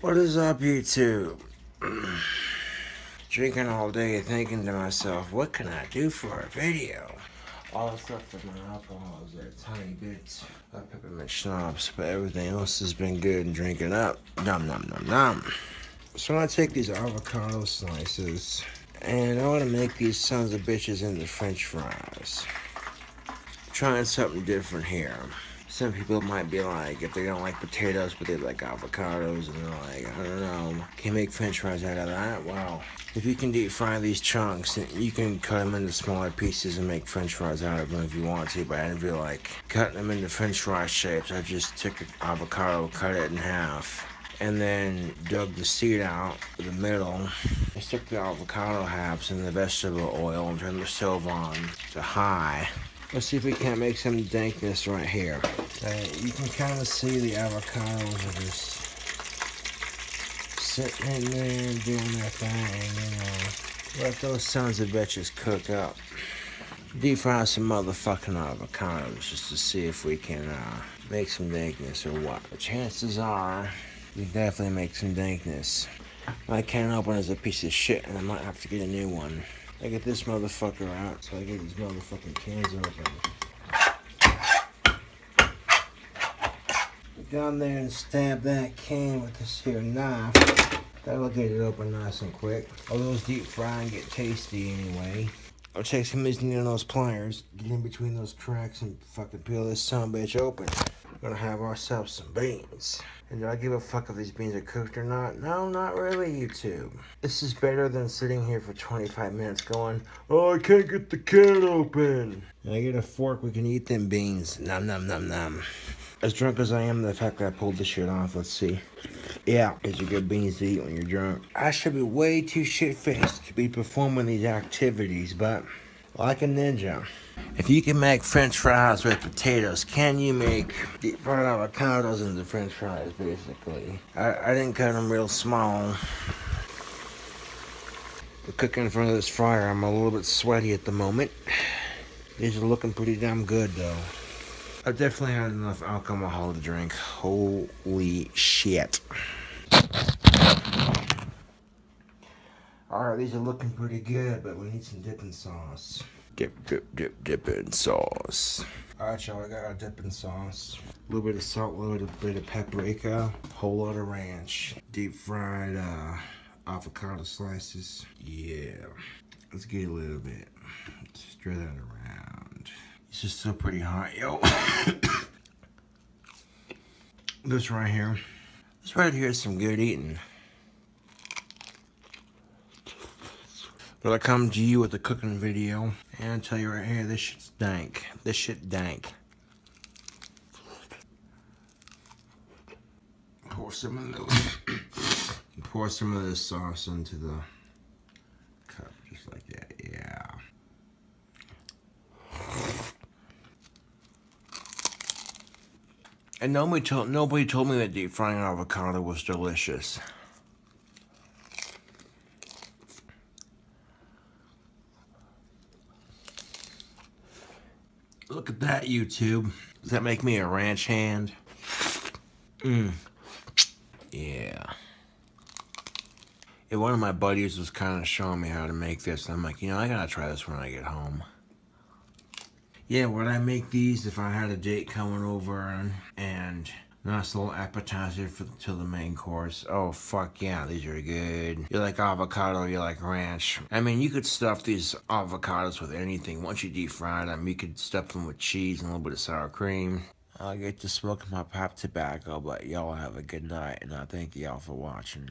What is up, YouTube? Drinking all day, thinking to myself, what can I do for a video? All that's left of my alcohol is that tiny bits of peppermint schnapps, but everything else has been good and drinking up. Nom nom nom nom. So I take these avocado slices, and I want to make these sons of bitches into french fries. Trying something different here some people might be like, if they don't like potatoes, but they like avocados, and they're like, I don't know, can make french fries out of that? Wow. If you can deep fry these chunks, you can cut them into smaller pieces and make french fries out of them if you want to, but I didn't feel like cutting them into french fry shapes. I just took an avocado, cut it in half, and then dug the seed out of the middle. I stuck the avocado halves in the vegetable oil and turned the stove on to high. Let's see if we can't make some dankness right here. You can kind of see the avocados are just sitting in there doing their thing, you know. Let those sons of bitches cook up. Deep fry some motherfucking avocados just to see if we can uh, make some dankness or what. The chances are we definitely make some dankness. My can opener is a piece of shit and I might have to get a new one. I get this motherfucker out so I get these motherfucking cans open. Down there and stab that can with this here knife. That'll get it open nice and quick. All those deep fry and get tasty anyway. I'll take some of these those pliers, get in between those cracks and fucking peel this son bitch open. We're gonna have ourselves some beans. And do I give a fuck if these beans are cooked or not? No, not really, YouTube. This is better than sitting here for 25 minutes going, Oh, I can't get the can open. And I get a fork, we can eat them beans. Nom nom nom nom. As drunk as I am, the fact that I pulled this shit off, let's see. Yeah, it's a good beans to eat when you're drunk. I should be way too shit-faced to be performing these activities, but like a ninja. If you can make french fries with potatoes, can you make deep fried avocados into french fries, basically? I, I didn't cut them real small. The cooking in front of this fryer, I'm a little bit sweaty at the moment. These are looking pretty damn good, though. I definitely had enough alcohol to drink. Holy shit. Alright, these are looking pretty good, but we need some dipping sauce. Dip, dip, dip, dipping sauce. Alright, y'all, I got our dipping sauce. A little bit of salt, a little bit of paprika, whole lot of ranch, deep fried uh, avocado slices. Yeah, let's get a little bit. Stir that around. It's just still pretty hot, yo. this right here. This right here is some good eating. But I come to you with a cooking video and I tell you right here, this shit's dank. This shit dank. Pour some of those. pour some of this sauce into the cup, just like that. Yeah. And nobody told nobody told me that deep frying avocado was delicious. Look at that, YouTube. Does that make me a ranch hand? Mmm. Yeah. And one of my buddies was kind of showing me how to make this. And I'm like, you know, I gotta try this when I get home. Yeah, would I make these if I had a date coming over and, and Nice little appetizer for to the main course. Oh, fuck yeah, these are good. You like avocado, you like ranch. I mean, you could stuff these avocados with anything. Once you deep fry them, you could stuff them with cheese and a little bit of sour cream. I'll get to smoking my pop tobacco, but y'all have a good night, and I thank y'all for watching.